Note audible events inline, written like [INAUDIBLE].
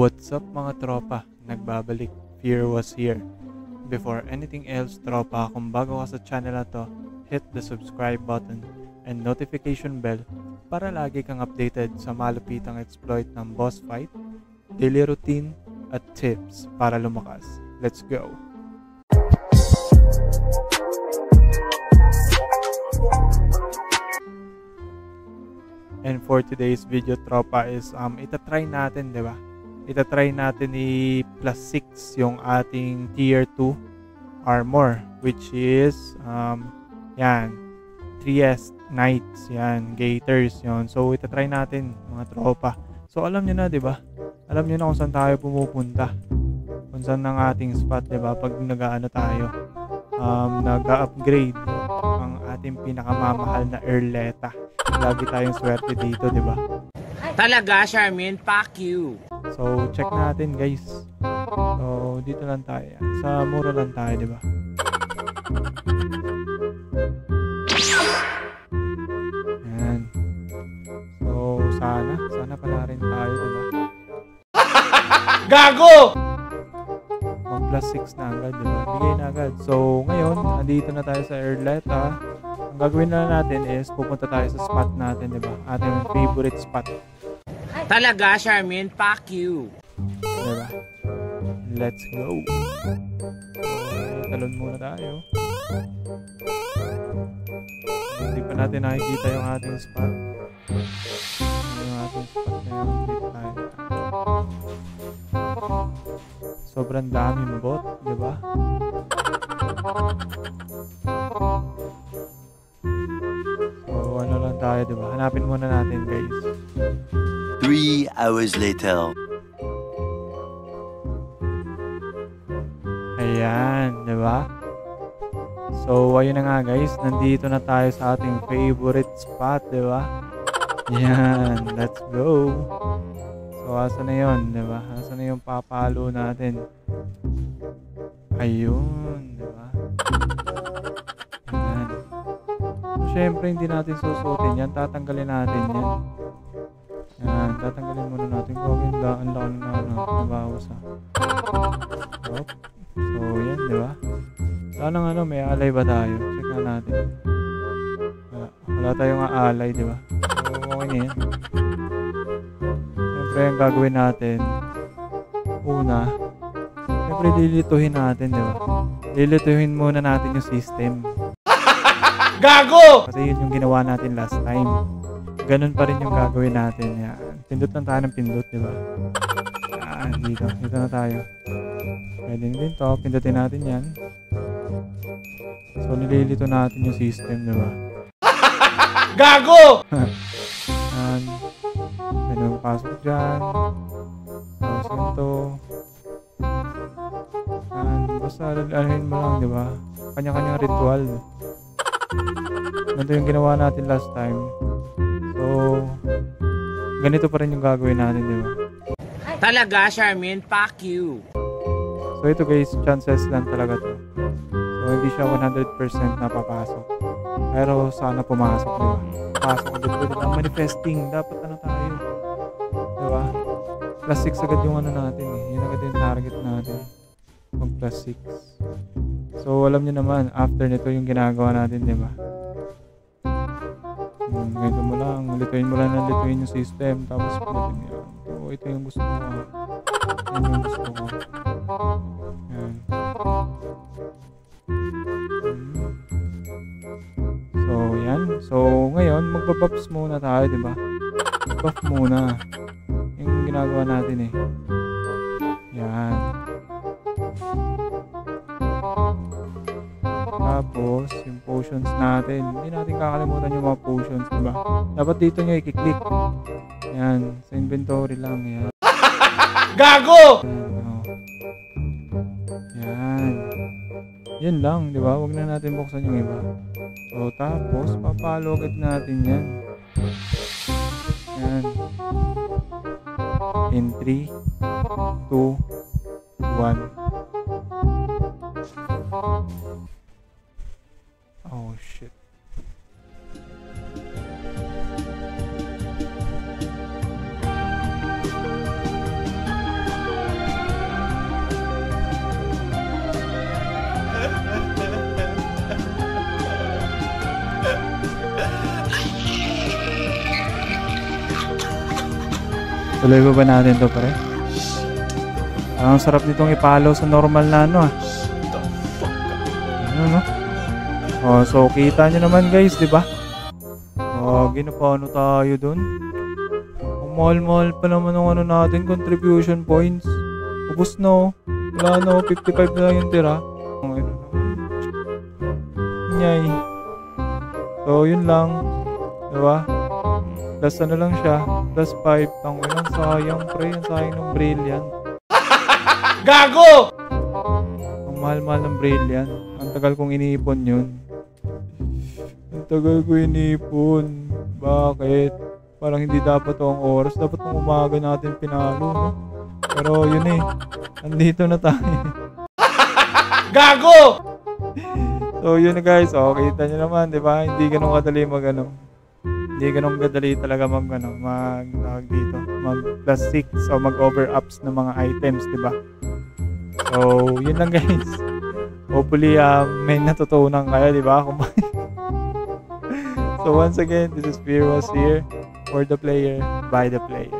What's up mga tropa? Nagbabalik. Fear was here. Before anything else, tropa, kung bago ka sa channel na to, hit the subscribe button and notification bell para lagi kang updated sa malupitang exploit ng boss fight, daily routine, at tips para lumakas. Let's go! And for today's video, tropa, is um, itatry natin, di ba? Itatry natin i plus 6 yung ating tier 2 armor, which is, um, yan, 3S Knights, yan, Gators, yon So, itatry natin, mga tropa. So, alam nyo na, ba? Alam nyo na kung saan tayo pumupunta. Kung saan ang ating spot, ba? Pag nag-ano tayo, um, nag-upgrade ang ating pinakamamahal na Erleta. Lagi tayong swerte dito, di ba? Talaga, Charmin, fuck you. So, check natin, guys. So, dito lang tayo. Sa mura lang tayo, di ba? Yan. So, sana. Sana pala rin tayo, di ba? Gago! Mag plus 6 na agad, di ba? Bigay na agad. So, ngayon, andito na tayo sa Erleta. Ang gagawin na natin is pupunta tayo sa spot natin, di ba? Ating favorite spot. Talaga, Charmin, fuck you. Diba? Let's go. Talon muna tayo. Hindi pa natin nakikita yung ating spot. Yung ating spot na yung dito tayo. Sobrang daming bot, di ba? So, ano lang tayo, di ba? Hanapin muna natin, guys. Three hours later. Ayan, di ba? So, ayun na nga guys, nandito na tayo sa ating favorite spot, di ba? Yan, let's go. So, asa na yun, di ba? Asa na yung papalo natin? Ayun, di ba? Yan. So, syempre, hindi natin susutin yan. Tatanggalin natin yan. Yan, tatanggalin muna natin. Gawin da, ang laki na ano, nabawas ha. Hop. So, yan, di ba? Sana ano, may alay ba tayo? Check na natin. Wala, wala tayong alay, di ba? So, okay na yan. Siyempre, ang gagawin natin, una, siyempre, lilituhin natin, di ba? Lilituhin muna natin yung system. Gago! Kasi yun yung ginawa natin last time. Ganun pa rin yung gagawin natin. Yan. Pindot lang tayo ng pindot, di ba? Yan, dito. Dito na tayo. Pwede din to. Pindutin natin yan. So, nililito natin yung system, di ba? [LAUGHS] Gago! [LAUGHS] Yan. Pwede magpasok dyan. Tapos ito. Yan. Basta alahin mo lang, di ba? Kanya-kanyang ritual. Ganito yung ginawa natin last time. So, ganito pa rin yung gagawin natin, di ba? Talaga, Charmin, fuck you. So, ito guys, chances lang talaga to. So, hindi siya 100% napapasok. Pero sana pumasok, di ba? Pasok agad ko dito. Manifesting, dapat ano tayo. Di ba? Plus 6 agad yung ano natin eh. Yun agad yung target natin. Mag plus 6. So, alam niyo naman, after nito yung ginagawa natin, di ba? Ganito mo lang. Lituin mo lang ng lituin yung system. Tapos, pilitin yan. So, ito yung gusto ko. Yan yung gusto ko. Yan. So, yan. So, ngayon, magbabuffs muna tayo, di ba? Buff muna. Yung ginagawa natin eh. Yan. Tapos, potions natin. Hindi natin kakalimutan yung mga potions, di ba? Dapat dito nyo i-click. Yan. Sa inventory lang. Yan. [LAUGHS] Gago! Yan. oh. Yan. Yan lang, di ba? Huwag na natin buksan yung iba. So, tapos, papalo agad natin yan. Yan. In 3, 2, 1. shit. Tuloy ba ba natin to pare? Ah, ang sarap nitong ipalo sa normal na ano ah. Ano no? Oh, so kita nyo naman guys, di ba? Oh, ginapano tayo dun? Ang mahal-mahal pa naman ng ano natin, contribution points. Ubus na oh. Wala na oh, 55 na lang yung tira. Ano Nyay. So, yun lang. Diba? Plus ano lang siya. Plus 5. Tang ilang sayang pre. Ang sayang ng brilliant. [LAUGHS] Gago! Ang mahal-mahal ng brilliant. Ang tagal kong iniipon yun. Tagal ko iniipon. Bakit? Parang hindi dapat to ang oras. Dapat nung umaga natin pinalo. Pero yun eh. Andito na tayo. [LAUGHS] Gago! So yun guys, oh, kita nyo naman, 'di ba? Hindi ganun kadali mag ano. Hindi ganun kadali talaga mag ano, mag tawag dito, mag plus 6 o mag over ups ng mga items, 'di ba? So, yun lang guys. Hopefully um, may natutunan kayo, 'di ba? Kung So once again, this is Fearwas here for the player by the player.